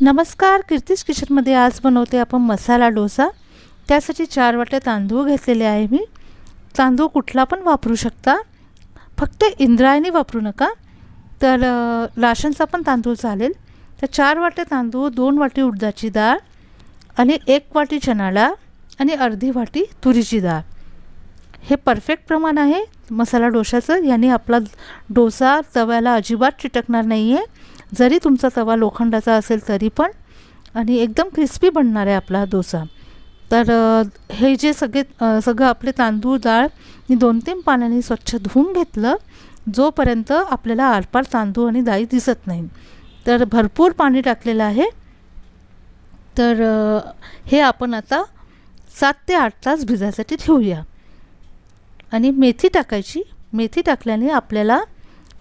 नमस्कार कीर्तीश किचनमध्ये आज बनवते आपण मसाला डोसा. त्यासाठी चार वाट्या तांदूळ घेतलेले आहे मी. तांदूळ कुठला पण वापरू शकता. फक्त इंद्रायणी वापरू नका. तर राशनचा पण तांदूळ चालेल. तर चार वाट्या तांदूळ दोन वाटी उडदाची डाळ आणि एक वाटी चणा डाळ आणि अर्धी वाटी तुरीची डाळ. हे परफेक्ट प्रमाण आहे. मसाला डोशाचं. याने आपला डोसा तव्याला अजिबात चिटकणार नाही आहे जरी तुमचा तवा लोखंडाचा असेल तरी पण आणि एकदम क्रिस्पी बनणार आहे आपला डोसा. तर हे जे सगळे सगळं आपले तांदूळ डाळ मी दोन तीन पाण्याने स्वच्छ धुवून घेतलं जोपर्यंत आपल्याला आरपार तांदूळ आणि डाळी दिसत नाही. तर भरपूर पाणी टाकलेलं आहे. तर हे आपण आता सात ते आठ तास भिजायसाठी ठेवूया. आणि मेथी टाकायची. मेथी टाकल्याने आपल्याला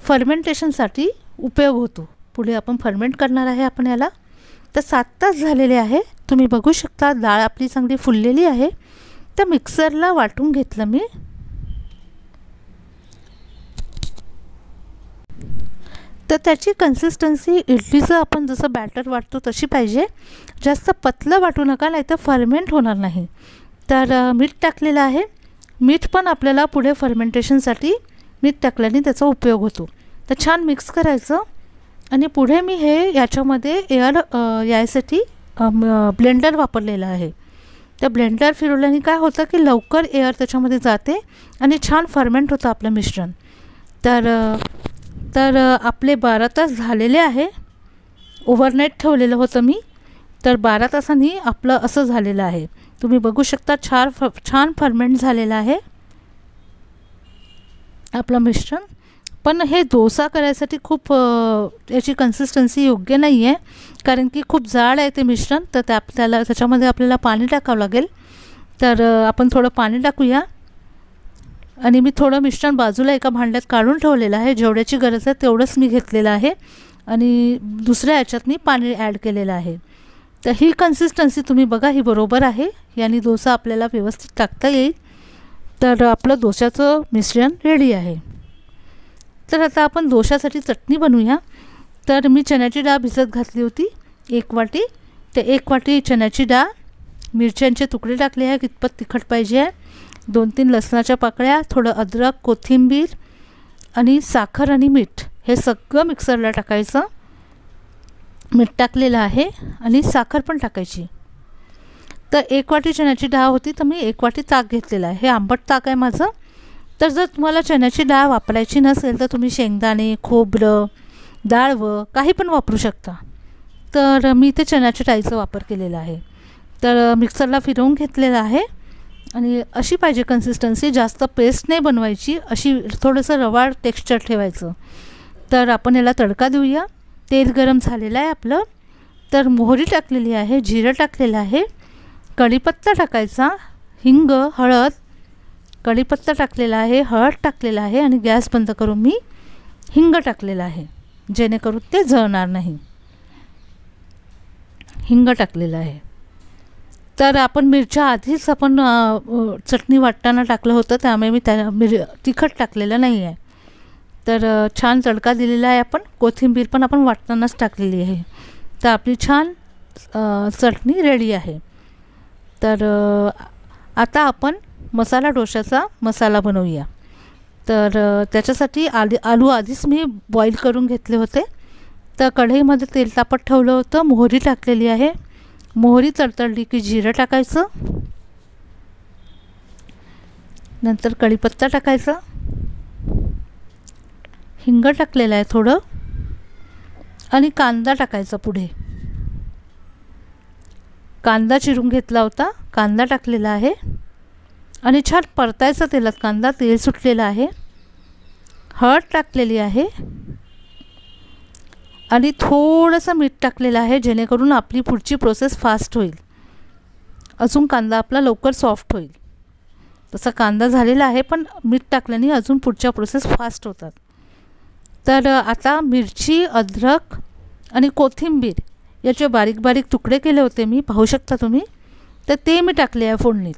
फर्मेंटेशनसाठी उपयोग होतो. पुढे आपण फर्मेंट करणार आहे आपण याला. तर सात तास झालेले आहे. तुम्ही बघू शकता डाळ आपली चांगली फुललेली आहे. तर मिक्सरला वाटून घेतलं मी. तर त्याची कन्सिस्टन्सी इडलीचं आपण जसं बॅटर वाटतो तशी पाहिजे. जास्त पतलं वाटू नका नाही तर फर्मेंट होणार नाही. तर मीठ टाकलेलं आहे. मीठ पण आपल्याला पुढे फर्मेंटेशनसाठी मीठ टाकल्याने त्याचा उपयोग होतो. तर छान मिक्स करायचं. आणि पुढे मी हे याच्यामध्ये एअर यायसाठी ब्लेंडर वापरलेलं आहे. त्या ब्लेंडर फिरवल्याने काय होतं की लवकर एअर त्याच्यामध्ये जाते आणि छान फर्मेंट होतं आपलं मिश्रण. तर तर आपले बारा तास झालेले आहे. ओव्हरनाईट ठेवलेलं होतं मी. तर बारा तासांनी आपलं असं झालेलं आहे. तुम्ही बघू शकता छान फ छान फर्मेंट झालेलं आहे. आपलं मिश्रण. पण हे डोसा करायसाठी खूप याची कन्सिस्टन्सी योग्य नाही आहे कारण की खूप जाड आहे ते मिश्रण तर त्या त्याला त्याच्यामध्ये आपल्याला पाणी टाकावं लागेल. तर आपण थोडं पाणी टाकूया. आणि मी थोडं मिश्रण बाजूला एका भांड्यात काढून ठेवलेलं आहे. जेवढ्याची गरज आहे तेवढंच मी घेतलेलं आहे. आणि दुसऱ्या याच्यात मी पाणी ॲड केलेलं आहे. तर ही कन्सिस्टन्सी तुम्ही बघा ही बरोबर आहे. याने डोसा आपल्याला व्यवस्थित टाकता येईल. तर आपलं डोशाचं मिश्रण रेडी आहे. तर आता आपण दोशासाठी चटणी बनवूया. तर मी चण्याची डाळ भिजत घातली होती. एक वाटी. ते एक वाटी चण्याची डाळ. मिरच्यांचे तुकडे टाकले आहे कितपत तिखट पाहिजे आहे. दोन तीन लसणाच्या पाकळ्या थोडं अद्रक कोथिंबीर आणि साखर आणि मीठ. हे सगळं मिक्सरला टाकायचं. मीठ टाकलेलं आहे आणि साखर पण टाकायची. तर एक वाटी चण्याची डाळ होती तर मी एक वाटी ताक घेतलेला आहे. हे आंबट ताक आहे माझं. तर जर तुम्हाला चण्याची डाळ वापरायची नसेल तर तुम्ही शेंगदाणे खोबरं डाळवं काही पण वापरू शकता. तर मी इथे चण्याच्या डाळीचा वापर केलेला आहे. तर मिक्सरला फिरवून घेतलेलं आहे आणि अशी पाहिजे कन्सिस्टन्सी जास्त पेस्ट नाही बनवायची अशी थोडंसं रवाळ टेक्स्चर ठेवायचं. तर आपण याला तडका देऊया. तेल गरम झालेलं आहे आपलं. तर मोहरी टाकलेली आहे जिरं टाकलेलं आहे. कढीपत्ता टाकायचा हिंग हळद कढीपत्ता टाकलेला आहे हळद टाकलेला आहे आणि गॅस बंद करून मी हिंग टाकलेला आहे. जेणेकरून ते जळणार नाही. हिंग टाकलेलं आहे. तर आपण मिरच्या आधीच आपण चटणी वाटताना टाकलं होतं त्यामुळे मी त्या मिर तिखट टाकलेलं नाही आहे तर छान तडका दिलेला आहे आपण. कोथिंबीर पण आपण वाटतानाच टाकलेली आहे. तर आपली छान चटणी रेडी आहे. तर आता आपण मसाला डोशाचा मसाला बनवूया. तर त्याच्यासाठी आली आलू आधीच मी बॉईल करून घेतले होते. तर कढईमध्ये तेल तापत ठेवलं होतं. मोहरी टाकलेली आहे. मोहरी तडतडली की जिरं टाकायचं. नंतर कढीपत्ता टाकायचा. हिंग टाकलेलं आहे थोडं. आणि कांदा टाकायचा पुढे. कांदा चिरून घेतला होता. कांदा टाकलेला आहे. आणि छान परतायचा तेलात कांदा तेल सुटलेलं आहे. हळद टाकलेली आहे. आणि थोडंसं मीठ टाकलेलं आहे जेणेकरून आपली पुढची प्रोसेस फास्ट होईल. अजून कांदा आपला लवकर सॉफ्ट होईल. तसा कांदा झालेला आहे पण मीठ टाकल्याने अजून पुढच्या प्रोसेस फास्ट होतात. तर आता मिरची अद्रक आणि कोथिंबीर याचे बारीक बारीक तुकडे केले होते मी पाहू शकता तुम्ही? तर ते मी टाकले आहे फोडणीत.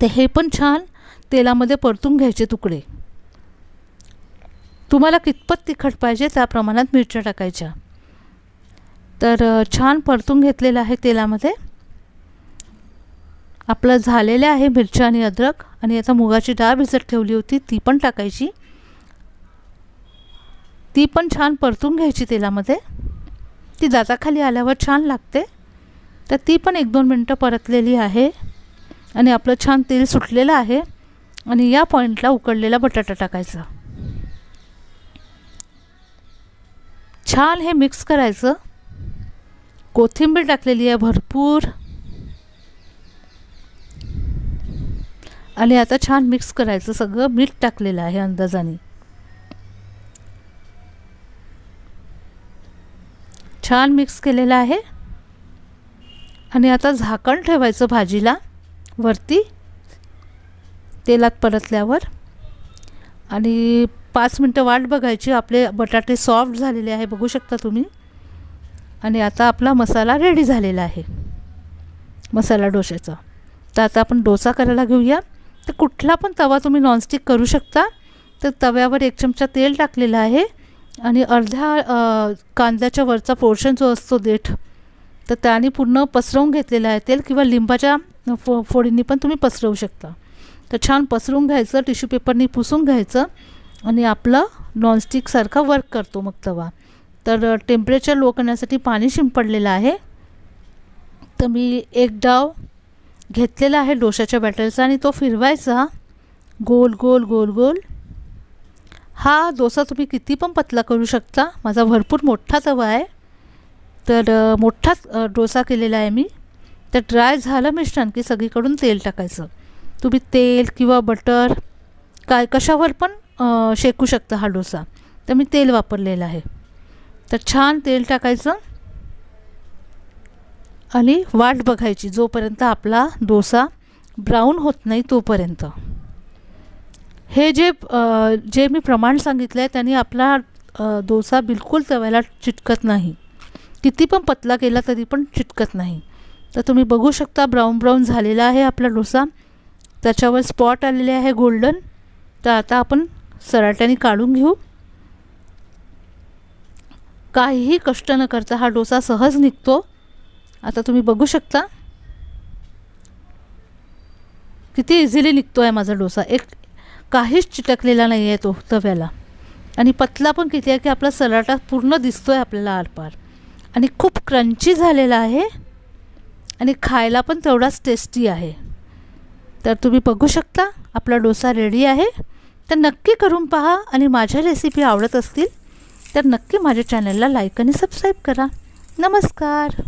तर हे पण छान तेलामध्ये परतून घ्यायचे तुकडे. तुम्हाला कितपत तिखट पाहिजे त्या प्रमाणात मिरच्या टाकायच्या. तर छान परतून घेतलेलं आहे तेलामध्ये. आपलं झालेलं आहे मिरच्या आणि अद्रक आणि आता मुगाची डाळ भिजत ठेवली होती ती पण टाकायची. ती पण छान परतून घ्यायची तेलामध्ये. ती दाताखाली आल्यावर छान लागते. तर ती पण एक दोन मिनटं परतलेली आहे. आणि आपलं छान तेल सुटलेलं आहे. आणि या पॉईंटला उकडलेला बटाटा टाकायचा. छान हे मिक्स करायचं. कोथिंबीर टाकलेली आहे भरपूर. आणि आता छान मिक्स करायचं सगळं. मीठ टाकलेलं आहे अंदाजाने. छान मिक्स केलेलं आहे. आणि आता झाकण ठेवायचं भाजीला. वरती तेलात परतल्यावर. आणि पाच मिनटं वाट बघायची. आपले बटाटे सॉफ्ट झालेले आहे बघू शकता तुम्ही. आणि आता आपला मसाला रेडी झालेला आहे. मसाला डोशाचा तर आता आपण डोसा करायला घेऊया. तर कुठला पण तवा तुम्ही नॉनस्टिक करू शकता. तर तव्यावर एक चमचा तेल टाकलेला आहे. आणि अर्ध्या कांद्याच्या वरचा पोर्शन जो असतो देठ तर त्याने पूर्ण पसरवून घेतलेलं आहे तेल किंवा लिंबाच्या फो फोडींनी पण तुम्ही पसरवू शकता. तर छान पसरून घ्यायचं टिश्यू पेपरनी पुसून घ्यायचं आणि आपलं नॉनस्टिकसारखा वर्क करतो मग तवा. तर टेम्परेचर लो करण्यासाठी पाणी शिंपडलेलं आहे. तर मी एक डाव घेतलेला आहे डोशाच्या बॅटरचा आणि तो फिरवायचा. गोल गोल गोल गोल. हा डोसा तुम्ही किती पण पतला करू शकता. माझा भरपूर मोठा तवा आहे. तर मोठाच डोसा केलेला आहे मी. तर ड्राय झालं मिश्रण की सगळीकडून तेल टाकायचं. तुम्ही तेल किंवा बटर काय कशावर पण शेकू शकता हा डोसा. तर मी तेल वापरलेलं आहे. तर छान तेल टाकायचं. आणि वाट बघायची जोपर्यंत आपला डोसा ब्राऊन होत नाही तोपर्यंत. हे जे जे मी प्रमाण सांगितलं आहे त्यांनी आपला डोसा बिलकुल तव्याला चिटकत नाही. किती पण पतला केला तरी पण चिटकत नाही. तर तुम्ही बघू शकता ब्राऊन ब्राऊन झालेला आहे आपला डोसा. त्याच्यावर स्पॉट आलेले आहे गोल्डन. तर आता आपण सराट्याने काढून घेऊ. काहीही कष्ट न करता हा डोसा सहज निघतो. आता तुम्ही बघू शकता. किती इझिली निघतो आहे माझा डोसा. एक काहीच चिटकलेला नाही आहे तो तव्याला. आणि पतला पण किती आहे की आपला सलाटा पूर्ण दिसतो आहे आपल्याला आरपार. आणि खूप क्रंची झालेला आहे. आणि खायला पण तेवढाच टेस्टी आहे. तर तुम्ही बघू शकता आपला डोसा रेडी आहे. तर नक्की करून पहा आणि माझ्या रेसिपी आवडत असतील तर नक्की माझ्या चॅनलला लाईक आणि सबस्क्राईब करा. नमस्कार!